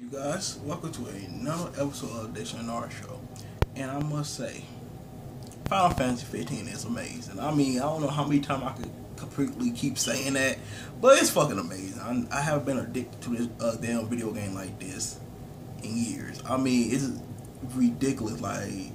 You guys, welcome to another episode of the Our Show. And I must say, Final Fantasy 15 is amazing. I mean, I don't know how many times I could completely keep saying that, but it's fucking amazing. I, I have been addicted to this uh, damn video game like this in years. I mean, it's ridiculous. Like,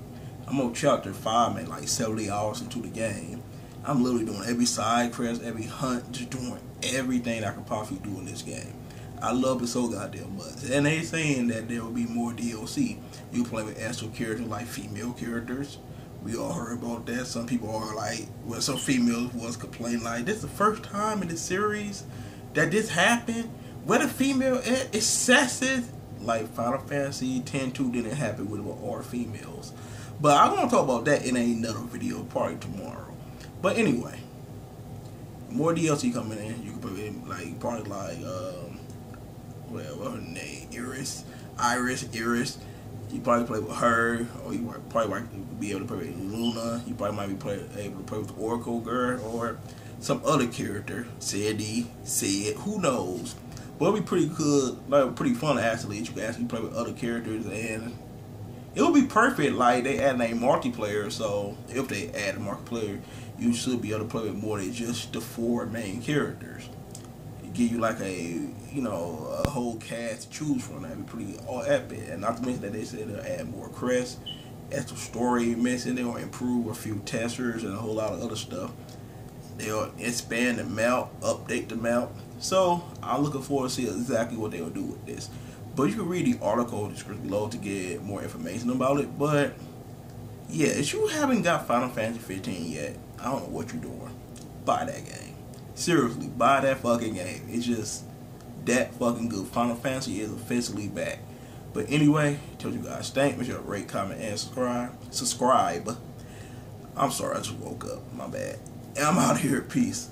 I'm on chapter 5, man, like 70 hours into the game. I'm literally doing every side quest, every hunt, just doing everything I could possibly do in this game. I love it so goddamn much. And they saying that there will be more DLC. You play with actual characters like female characters. We all heard about that. Some people are like, well, some females was complaining like, this is the first time in the series that this happened. Where the female excessive, like Final Fantasy 10-2 didn't happen with all females. But I'm gonna talk about that in another video, probably tomorrow. But anyway, more DLC coming in. You can in like probably like um, well, what her name? Iris, Iris, Iris. You probably play with her, or you probably might be able to play with Luna. You probably might be play, able to play with Oracle Girl or some other character, Sadie, Cid, who knows. But it'll be pretty good, like pretty fun actually. You can actually play with other characters and it would be perfect like they add a multiplayer so if they add a multiplayer you should be able to play with more than just the four main characters give you like a you know a whole cast to choose from that'd be pretty all epic and not to mention that they said they'll add more crests extra story missing they'll improve a few testers and a whole lot of other stuff they'll expand the map update the map so i'm looking forward to see exactly what they'll do with this but you can read the article description below to get more information about it. But yeah, if you haven't got Final Fantasy 15 yet, I don't know what you're doing. Buy that game. Seriously, buy that fucking game. It's just that fucking good. Final Fantasy is officially back. But anyway, tell you guys thank. Make to rate, comment, and subscribe. Subscribe. I'm sorry, I just woke up. My bad. I'm out here. Peace.